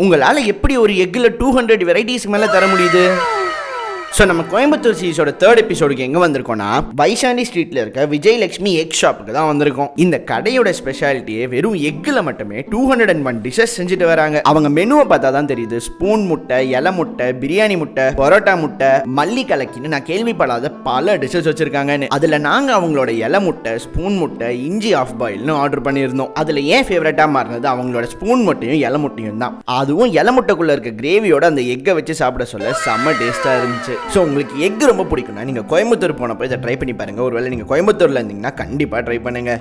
உங்களால் எப்படி ஒரு எக்கில் டூ ஹண்ட்ரட் வெரைட்டிஸ் மேலே தர முடியுது? ஸோ நம்ம கோயம்புத்தூர் சீரிஸோட தேர்ட் எபிசோடுக்கு எங்கே வந்திருக்கோம்னா வைஷாலி ஸ்ட்ரீட்டில் இருக்க விஜயலட்சுமி எக் ஷாப்புக்கு தான் வந்திருக்கோம். இந்த கடையோட ஸ்பெஷாலிட்டியே வெறும் எக்கில் மட்டுமே two hundred and one dishes செஞ்சுட்டு வராங்க. அவங்க மெனுவை பார்த்தா தான் தெரியுது. ஸ்பூன் முட்டை இலை முட்டை பிரியாணி முட்டை பரோட்டா முட்டை மல்லி கலக்கின்னு நான் கேள்விப்படாத பல டிஷஸ் வச்சிருக்காங்கன்னு. அதில் நாங்கள் அவங்களோட இலை முட்டை ஸ்பூன் முட்டை இஞ்சி ஆஃப் பாயில்னு ஆர்டர் பண்ணியிருந்தோம். அதில் ஏன் ஃபேவரட்டாக மாறினது? அவங்களோட ஸ்பூன் முட்டையும் இலை முட்டையும் தான். அதுவும் இலை முட்டைக்குள்ளே இருக்க கிரேவியோட அந்த எக்கை வச்சு சாப்பிட சொல்ல செம்ம டேஸ்ட்டாக இருந்துச்சு. ஸோ உங்களுக்கு எக் ரொம்ப பிடிக்கும்னா நீங்கள் கோயம்புத்தூர் போனப்போ இதை ட்ரை பண்ணி பாருங்கள் ஒருவேளை நீங்கள் கோயம்புத்தூரில் இருந்தீங்கன்னா கண்டிப்பாக ட்ரை பண்ணுங்கள்